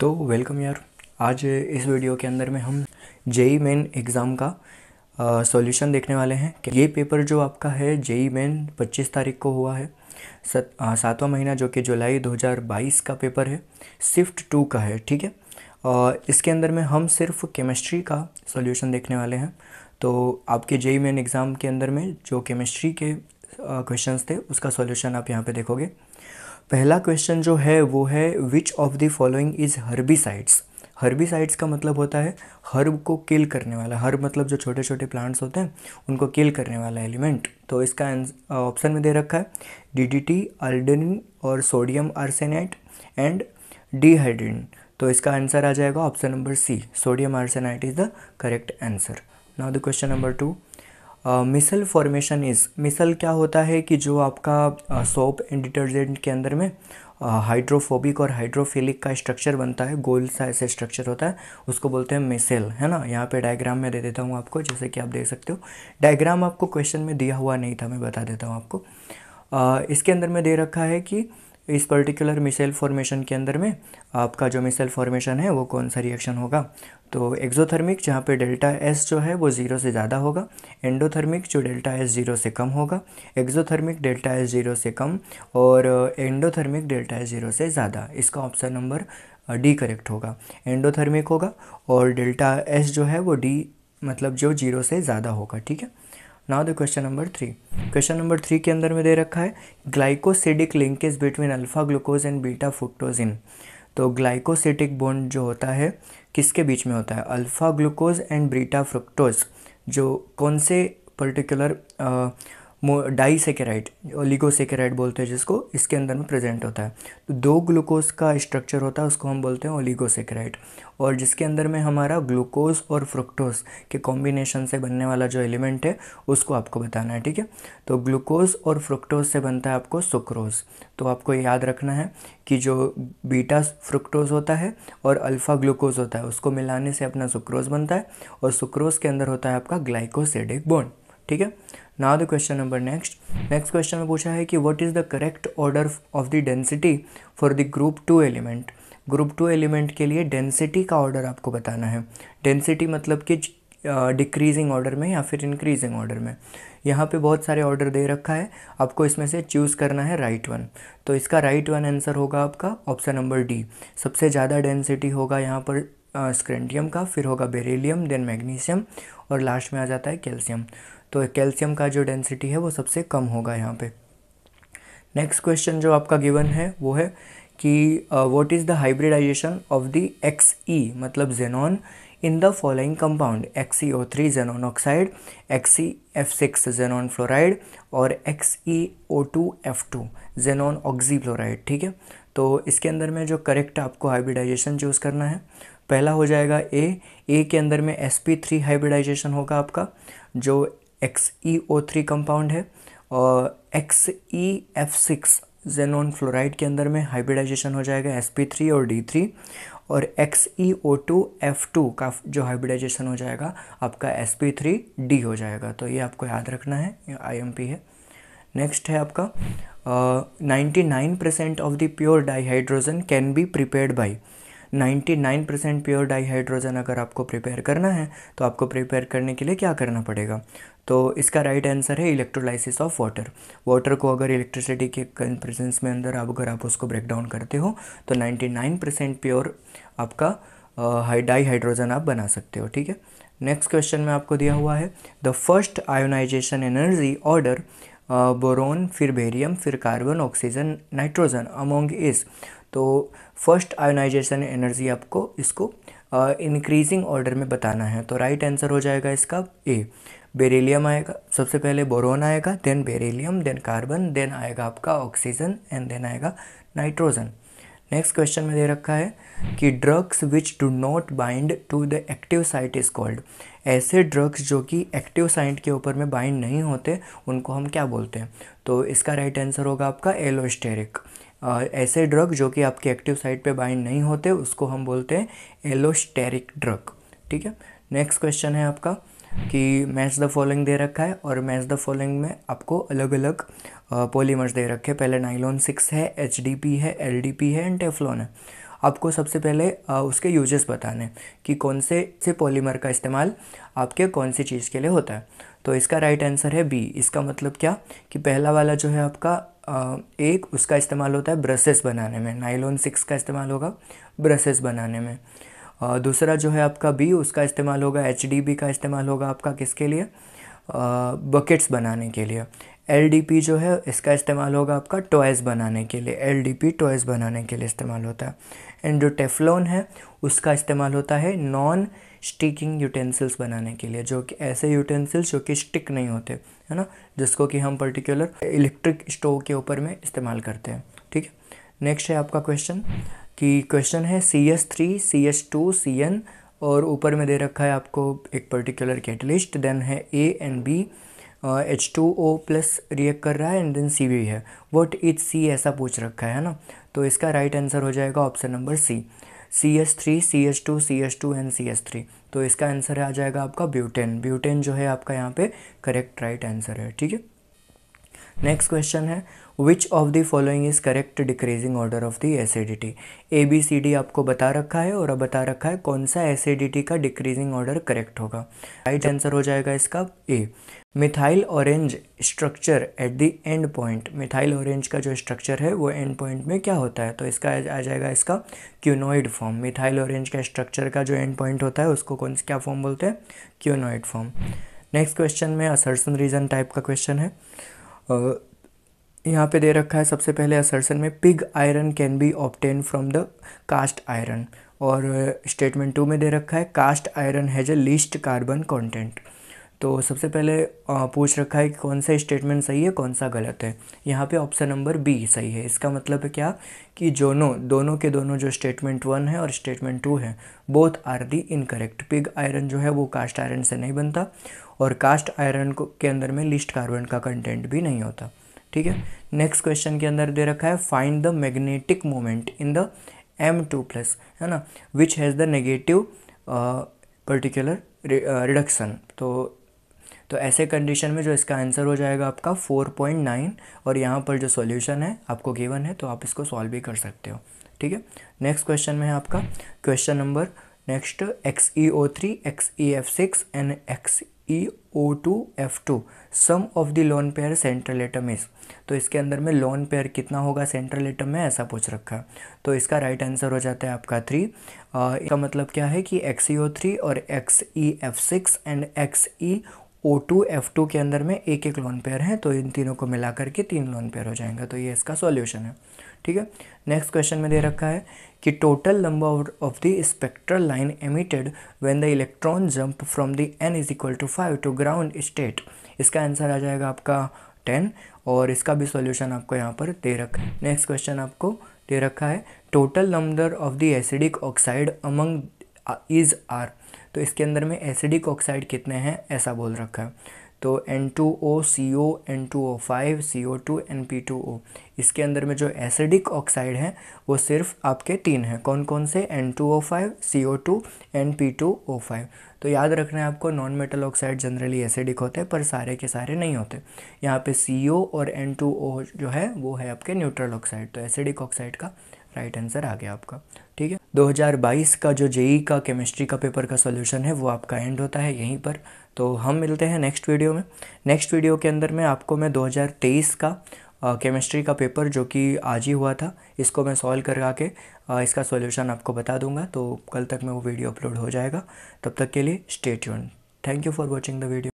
तो वेलकम यार। आज इस वीडियो के अंदर में हम जेई मेन एग्ज़ाम का सॉल्यूशन देखने वाले हैं। कि ये पेपर जो आपका है, जेई मेन 25 तारीख को हुआ है। सत सातवां महीना जो कि जुलाई 2022 का पेपर है। शिफ्ट टू का है, ठीक है? और इसके अंदर में हम सिर्फ़ केमिस्ट्री का सॉल्यूशन देखने वाले हैं। तो आपके जेई मेन एग्ज़ाम के अंदर में जो केमिस्ट्री के क्वेश्चंस थे, उसका सॉल्यूशन आप यहाँ पे देखोगे। पहला क्वेश्चन जो है, वो है which of the following is herbicides herbicides का मतलब होता है हर्ब को किल करने वाला। हर्ब मतलब जो छोटे छोटे प्लांट्स होते हैं, उनको किल करने वाला एलिमेंट तो इसका ऑप्शन में दे रखा है डीडीटी अल्डेनिन और सोडियम आर्सेनाइट एंड डीहाइड्रिन तो इसका आंसर आ जाएगा option number C sodium arsenite is the correct answer now the question number two micelle formation is micelle क्या होता है कि जो आपका सोप एंड डिटर्जेंट के अंदर में हाइड्रोफोबिक और हाइड्रोफिलिक का स्ट्रक्चर बनता है गोल सा ऐसे स्ट्रक्चर होता है उसको बोलते हैं मिसेल है ना? यहाँ पे डायग्राम में दे देता हूँ आपको जैसे कि आप देख सकते हो। डायग्राम आपको क्वेश्चन में दिया हुआ नहीं था मैं बता देता हूँ आपको। आ, इसके अंदर में दे रखा है कि इस पर्टिकुलर मिसेल फॉर्मेशन के अंदर में आपका जो मिसेल फॉर्मेशन है, वो कौन सा रिएक्शन होगा? तो एक्जोथर्मिक जहाँ पे डेल्टा एस जो है, वो ज़ीरो से ज़्यादा होगा। एंडोथर्मिक जो डेल्टा एस ज़ीरो से कम होगा। एक्जोथर्मिक डेल्टा एस ज़ीरो से कम और एंडोथर्मिक डेल्टा एस ज़ीरो से ज़्यादा। इसका ऑप्शन नंबर डी करेक्ट होगा। एंडोथर्मिक होगा और डेल्टा एस जो है, वो डी मतलब जो ज़ीरो से ज़्यादा होगा, ठीक है? Now the question number three question number three के अंदर में दे रखा है glycosidic linkage between alpha glucose and beta फ्रुक्टोजिन तो ग्लाइकोसिटिक बॉन्ड जो होता है, किसके बीच में होता है? Alpha glucose and beta fructose जो कौन से पर्टिकुलर डाईसेकेराइड ओलिगोसेकेराइड बोलते हैं जिसको, इसके अंदर में प्रेजेंट होता है। तो दो ग्लूकोज का स्ट्रक्चर होता है, उसको हम बोलते हैं ओलिगोसेकेराइड। और जिसके अंदर में हमारा ग्लूकोज और फ्रुक्टोज के कॉम्बिनेशन से बनने वाला जो एलिमेंट है, उसको आपको बताना है, ठीक है? तो ग्लूकोज और फ्रुक्टोज से बनता है आपको सुक्रोज तो आपको याद रखना है कि जो बीटा फ्रुक्टोज होता है और अल्फ़ा ग्लूकोज होता है, उसको मिलाने से अपना सुक्रोज बनता है और सुक्रोज के अंदर होता है आपका ग्लाइकोसेडिक बॉन्ड ठीक है? ना the question number next next question में पूछा है कि what is the correct order of the density for the group two element group two element के लिए डेंसिटी का ऑर्डर आपको बताना है। डेंसिटी मतलब कि डिक्रीजिंग ऑर्डर में या फिर इंक्रीजिंग ऑर्डर में। यहाँ पे बहुत सारे ऑर्डर दे रखा है। आपको इसमें से चूज़ करना है राइट right वन तो इसका राइट वन आंसर होगा आपका ऑप्शन नंबर डी सबसे ज़्यादा डेंसिटी होगा यहाँ पर स्क्रेंडियम का, फिर होगा बेरेलियम देन मैग्नीशियम और लास्ट में आ जाता है कैल्शियम तो कैल्शियम का जो डेंसिटी है वो सबसे कम होगा यहाँ पे. नेक्स्ट क्वेश्चन जो आपका गिवन है, वो है कि what is the hybridisation of the X E मतलब xenon in the following compound X E O three xenon oxide X E F six xenon fluoride और X E O two F two xenon oxy fluoride ठीक है? तो इसके अंदर में जो correct आपको हाइब्रिडाइजेशन चूज़ करना है पहला हो जाएगा ए ए के अंदर में एस पी थ्री हाइब्रिडाइजेशन होगा आपका, जो X E O three compound है, और X E F six xenon fluoride के अंदर में हाइब्रिडाइजेशन हो जाएगा एस पी थ्री और डी थ्री और X E O two F two का जो हाइब्रिडाइजेशन हो जाएगा, आपका एस पी थ्री डी हो जाएगा। तो ये आपको याद रखना है आई एम पी है। नेक्स्ट है आपका ninety nine percent of the pure dihydrogen can be prepared by 99 percent pure dihydrogen अगर आपको प्रिपेयर करना है तो आपको प्रिपेयर करने के लिए क्या करना पड़ेगा? तो इसका राइट आंसर है इलेक्ट्रोलाइसिस ऑफ़ वाटर वाटर को अगर इलेक्ट्रिसिटी के प्रेजेंस में अंदर आप, अगर आप उसको ब्रेक डाउन करते हो तो 99 परसेंट प्योर आपका डाई हाइड्रोजन आप बना सकते हो, ठीक है? नेक्स्ट क्वेश्चन में आपको दिया हुआ है the first ionisation energy order boron फिर बेरियम फिर कार्बन ऑक्सीजन नाइट्रोजन अमोंग इस तो फ़र्स्ट आयोनाइजेशन एनर्जी आपको इसको इंक्रीजिंग uh, ऑर्डर में बताना है। तो राइट right आंसर हो जाएगा इसका ए बेरिलियम आएगा सबसे पहले बोरोन आएगा then beryllium then carbon then आएगा आपका ऑक्सीजन एंड देन आएगा नाइट्रोजन नेक्स्ट क्वेश्चन में दे रखा है कि drugs which do not bind to the active site is called ऐसे ड्रग्स जो कि एक्टिव साइट के ऊपर में बाइंड नहीं होते उनको हम क्या बोलते हैं? तो इसका राइट right आंसर होगा आपका एलोस्टेरिक ऐसे ड्रग जो कि आपके एक्टिव साइट पे बाइंड नहीं होते, उसको हम बोलते हैं एलोस्टेरिक ड्रग ठीक है? नेक्स्ट क्वेश्चन है आपका कि मैच द फॉलोइंग दे रखा है और मैच द फॉलोइंग में आपको अलग अलग पॉलीमर्स दे रखे हैं। पहले नाइलॉन सिक्स है एचडीपी है एलडीपी है एंड टेफ्लॉन है। आपको सबसे पहले उसके यूजेस बताने कि कौन से से पॉलीमर का इस्तेमाल आपके कौन सी चीज़ के लिए होता है। तो इसका राइट आंसर है बी इसका मतलब क्या? कि पहला वाला जो है आपका एक उसका इस्तेमाल होता है ब्रशेस बनाने में नाइलॉन सिक्स का इस्तेमाल होगा ब्रशेस बनाने में। दूसरा जो है आपका बी, उसका इस्तेमाल होगा एचडीबी का इस्तेमाल होगा आपका किसके लिए? बकेट्स बनाने के लिए। एलडीपी जो है, इसका इस्तेमाल होगा आपका टॉयज़ बनाने के लिए। एल डी टॉयज़ बनाने के लिए इस्तेमाल होता है। एंड जो टेफ्लॉन है, उसका इस्तेमाल होता है नॉन स्टिकिंग यूटेंसिल्स बनाने के लिए, जो कि ऐसे यूटेंसिल्स जो कि स्टिक नहीं होते, है ना? जिसको कि हम पर्टिकुलर इलेक्ट्रिक स्टोव के ऊपर में इस्तेमाल करते हैं, ठीक है? नेक्स्ट है आपका क्वेश्चन कि क्वेश्चन है C S three C S two C N और ऊपर में दे रखा है आपको एक पर्टिकुलर कैटलिस्ट देन है A and B H two O plus react कर रहा है एंड देन सी भी है। वट इज़ सी ऐसा पूछ रखा है ना? तो इसका राइट right आंसर हो जाएगा option number C C S three C S two C S two and C S three तो इसका आंसर आ जाएगा आपका ब्यूटेन ब्यूटेन जो है आपका यहाँ पे करेक्ट राइट आंसर है, ठीक है? नेक्स्ट क्वेश्चन है which of the following is correct decreasing order of the acidity A B C D आपको बता रखा है और अब बता रखा है कौन सा एसिडिटी का डिक्रीजिंग ऑर्डर करेक्ट होगा। राइट आंसर हो जाएगा इसका A methyl orange structure at the end point methyl orange का जो स्ट्रक्चर है, वो एंड पॉइंट में क्या होता है? तो इसका आ जाएगा इसका क्यूनोइड फॉर्म मिथाइल ऑरेंज का स्ट्रक्चर का जो एंड पॉइंट होता है, उसको कौन क्या फॉर्म बोलते हैं? क्यूनोइड फॉर्म नेक्स्ट क्वेश्चन में असर्सन रीजन टाइप का क्वेश्चन है। यहाँ पे दे रखा है सबसे पहले असर्सन में, pig iron can be obtained from the cast iron और स्टेटमेंट टू में दे रखा है, cast iron has a least carbon content तो सबसे पहले पूछ रखा है कि कौन सा स्टेटमेंट सही है, कौन सा गलत है। यहाँ पे ऑप्शन नंबर बी सही है। इसका मतलब है क्या? कि दोनों दोनों के दोनों जो स्टेटमेंट वन है और स्टेटमेंट टू है both are the incorrect pig iron जो है वो कास्ट आयरन से नहीं बनता और कास्ट आयरन को, के अंदर में लिस्ट कार्बन का कंटेंट भी नहीं होता। ठीक है? नेक्स्ट क्वेश्चन के अंदर दे रखा है find the magnetic moment in the M two plus है ना? Which has the negative particular reduction तो तो ऐसे कंडीशन में जो इसका आंसर हो जाएगा आपका 4.9 और यहाँ पर जो सॉल्यूशन है, आपको गिवन है तो आप इसको सॉल्व भी कर सकते हो। ठीक है? नेक्स्ट क्वेश्चन में है आपका। Question number next X E O three X E F six and X E O two F two sum of the lone pair central atom is तो इसके अंदर में लोन पेयर कितना होगा सेंट्रल एटम में, ऐसा पूछ रखा है। तो इसका राइट right आंसर हो जाता है आपका थ्री इसका मतलब क्या है कि एक्स ई ओ थ्री और X E F six and X E O two F two के अंदर में एक एक लोन पेयर है तो इन तीनों को मिला करके तीन लोन पेयर हो जाएँगे। तो ये इसका सॉल्यूशन है। ठीक है? नेक्स्ट क्वेश्चन में दे रखा है कि total number of the spectral line emitted when the electron jump from the N is equal to five to ground state इसका आंसर आ जाएगा आपका टेन और इसका भी सॉल्यूशन आपको यहाँ पर दे रखा है। नेक्स्ट क्वेश्चन आपको दे रखा है total number of the acidic oxide among is are तो इसके अंदर में एसिडिक ऑक्साइड कितने हैं, ऐसा बोल रखा है। तो N two O C O N two O five C O two N P two O इसके अंदर में जो एसिडिक ऑक्साइड हैं, वो सिर्फ़ आपके तीन हैं। कौन कौन से? N two O five C O two N P two O five तो याद रखना है आपको non metal oxide generally acidic होते हैं, पर सारे के सारे नहीं होते। यहाँ पे सी ओ और एन टू ओ जो है, वो है आपके न्यूट्रल ऑक्साइड तो एसिडिक ऑक्साइड का राइट आंसर आ गया आपका। ठीक है? 2022 का जो जेई का केमिस्ट्री का पेपर का सॉल्यूशन है, वो आपका एंड होता है यहीं पर। तो हम मिलते हैं नेक्स्ट वीडियो में। नेक्स्ट वीडियो के अंदर में आपको मैं 2023 का केमिस्ट्री का पेपर जो कि आज ही हुआ था, इसको मैं सॉल्व करा के इसका सॉल्यूशन आपको बता दूँगा। तो कल तक में वो वीडियो अपलोड हो जाएगा। तब तक के लिए stay tune thank you for watching the video